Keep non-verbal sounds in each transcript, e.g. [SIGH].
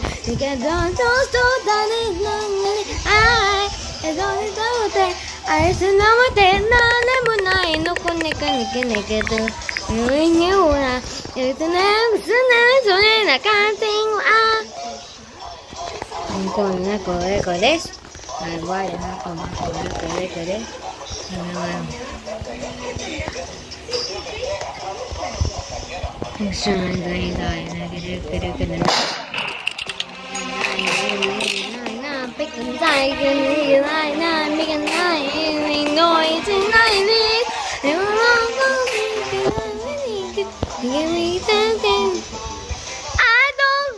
なだけどそうそうだねなんねあい。えどれどれあい。つのまでなんでもない。のこねかねけねけどうい。にほらえつねつねそれなかんてんあこんなこれこれですはい。わい。なこんなこれこれこれしゃない。だい。だい。なくるくるくる I can be like that, we can die, we can go tonight, we can run, we can run, we can run, I don't.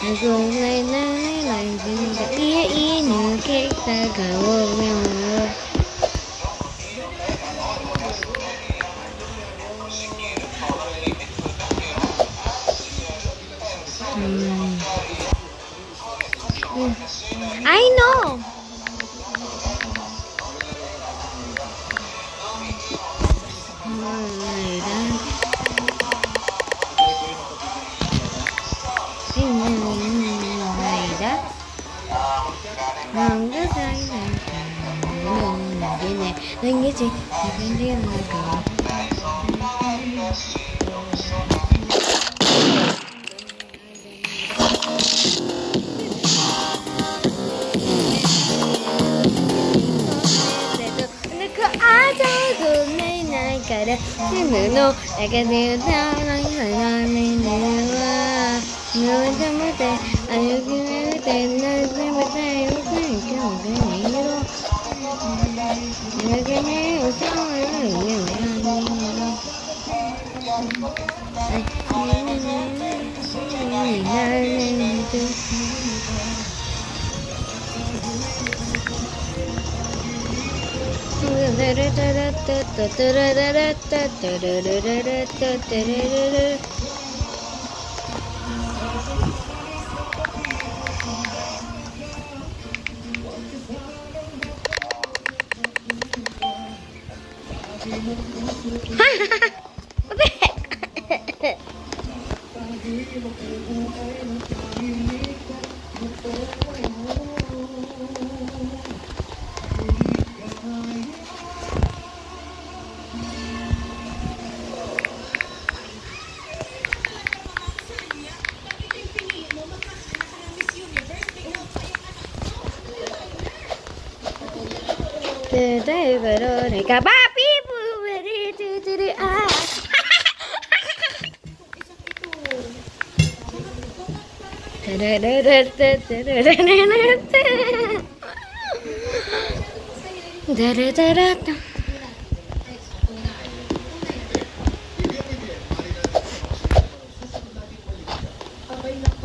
I go like that, like that, yeah, yeah, yeah, yeah, yeah, yeah, yeah, yeah, yeah, なん。でさいなん。でねなん。でねなん。でねなん。でねから死ぬの中で歌わない花には眠たまて歩き眠てな 내게 내 웃음을 위해 나 today, Veronica. Papi, Okay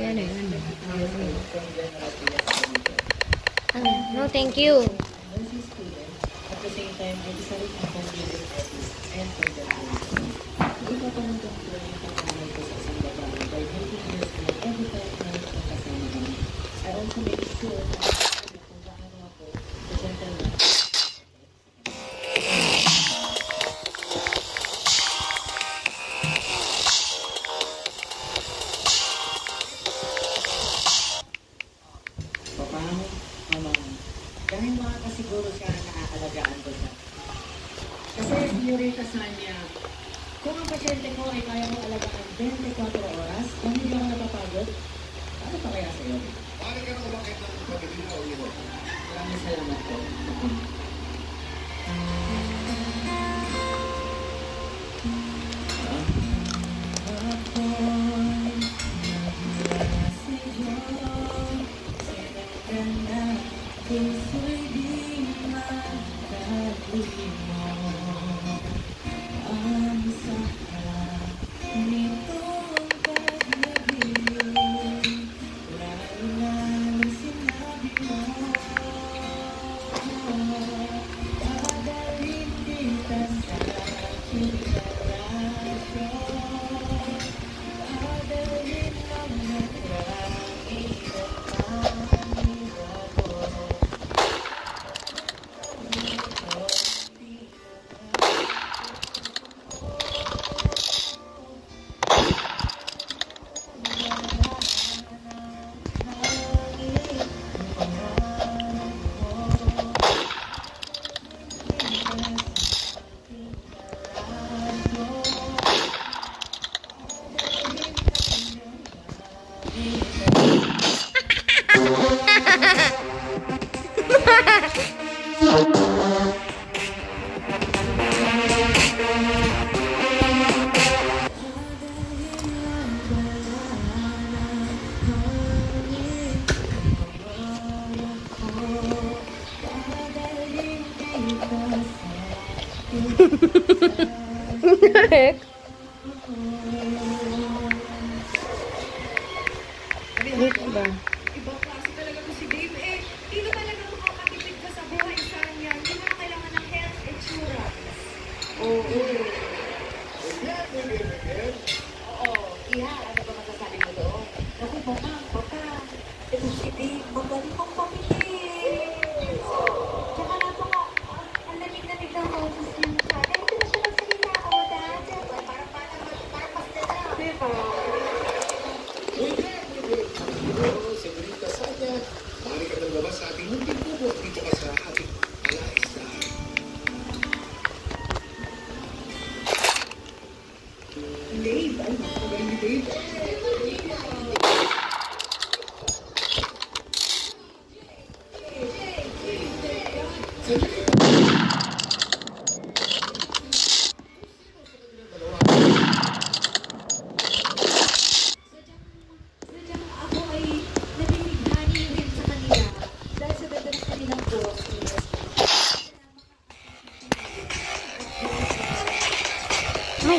는 Kapapi po, ah. No, thank you. At the same time, isa rin ang pamilya and forgetfulness. Hindi pa pa nang tungkol yung pagkamay ko sa isang babae by making magkasama kami. I also make sure Senyorita Sanya, kung ang pasyente ko ay kaya mo alagaan 24 oras, kung hindi ako napapagod, ano pa kaya sa'yo? Bakit ka na umakit ng pagdalina o iwan? Maraming salamat po. puso'y Dito ba? Ibang klase talaga to si Dave eh. Dito talaga makakatipid ka sa buhay sa kanya. Hindi mo kailangan ng health insurance. Oo. Oo. Iha, ano Oh.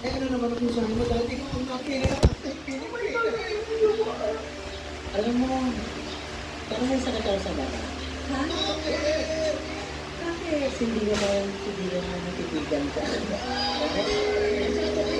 ka ko ka. Eh, ano naman ang mensahe mo dahil ikaw ang napili ng ating pinimali. Alam mo, parang may sakit ako sa bata. Ha? Bakit? Hindi naman, hindi naman natitigan ka. Muy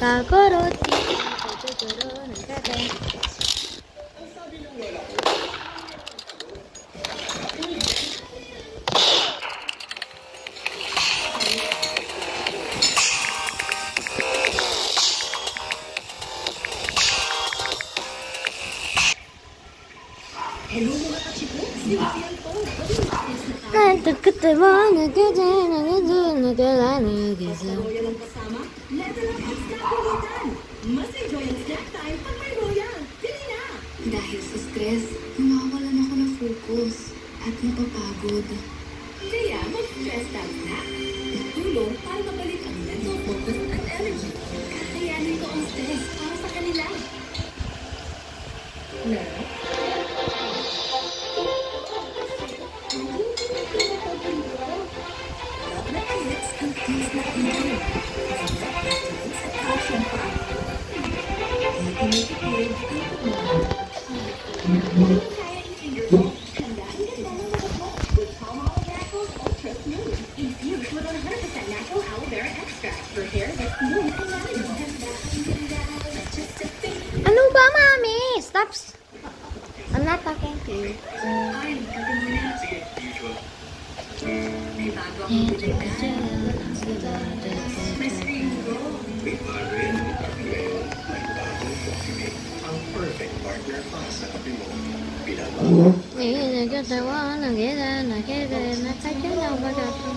Ah, no, Nagkakatawa, nagkakatawa, nagkakatawa, nagkakatawa, nagkakatawa. Royal ang kasama, level up ang snack ulitan. Mas enjoy ang snack time na! Dahil sa stress, nawawalan ako ng focus at napapagod. Kaya mag-stress out na. Tulong para mabalik ang mental focus at energy. Kakayanin ko ang stress para sa kanila. He's Ano ba, mami? Stop. I'm not talking to you. I'm talking to you. May bago akong bilitan. May screen roll. Ang perfect partner para sa kape mo. Pinagawa Ngayon, nagkatawa, nagkita, nakita, nakakita, magato.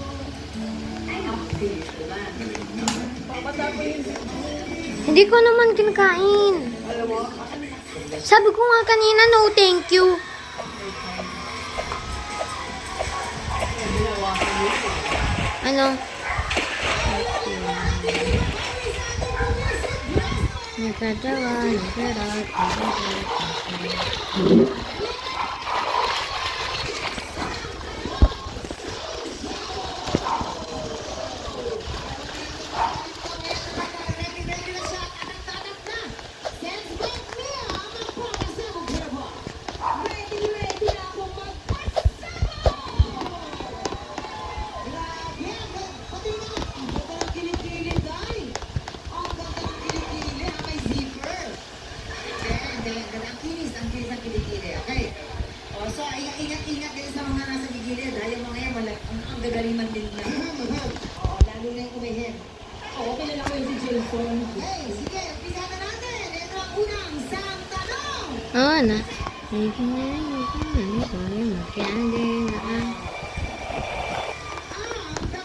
Hindi ko naman kinakain. Sabi ko nga kanina, no thank you. Ano? Nagkatawa, nagkatawa, nagkatawa, nagkatawa. Gigilid. ha? Yung mga yan, wala, ang, ang gagaliman din na. [CLEARS THROAT] Oo, lalo na yung kumihim. Oo, kilala ko yung si Jason. Hey, sige, umpisa na natin. Ito ang unang sang tanong. Oo na.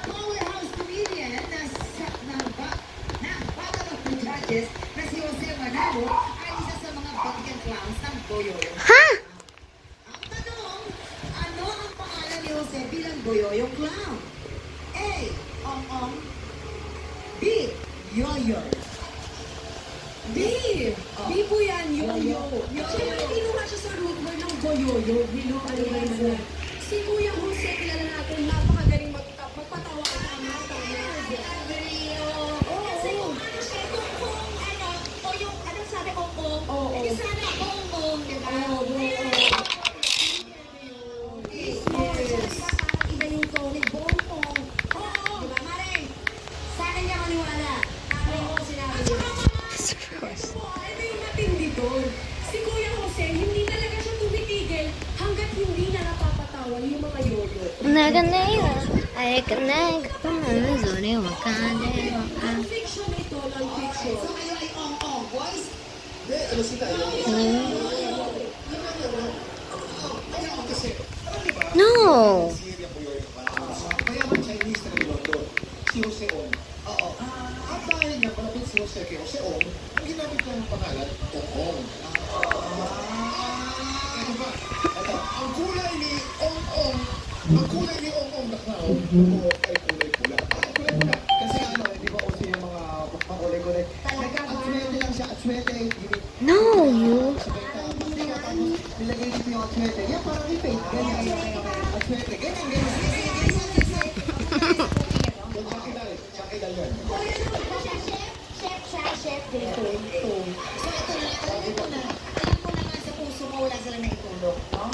Powerhouse comedian na sa ng ba na Battle of the Judges na si Jose Manalo ay isa sa mga bigyan clowns ng Boyoyo. Ha? Ang tanong, ano ang Jose bilang Boyoyo Clown? A. Ong Ong B. Yoyo B! B po yan, yo-yo. Kaya kinuha siya sa root word ng goyoyo. Bilo, ano ba yun? Si Kuya Jose, kilala natin, napakagaling mag magpatawa ka tama, tama. Oo, Kasi kung ano siya, kung kung ano, o yung ano sabi kung, Oo. hindi sana kung, di ba? Oo, oo. Chinese na ni London. Si Jose Ong. Oo. Ang bahay niya, malapit si Jose kay Jose Ong, ang ginamit niya ng pangalan, Ong. Puro ay kulay Kasi ano, di ba kasi yung mga pakulay-kulay. Nagkakaswerte lang siya, aswerte. No, you. Nilagay [LAUGHS] dito yung aswerte. Yan, parang repaint. Ganyan. Aswerte. Ganyan, ganyan. So, ito na, alam mo na, alam mo na nga sa puso mo, wala sila na itulog, no?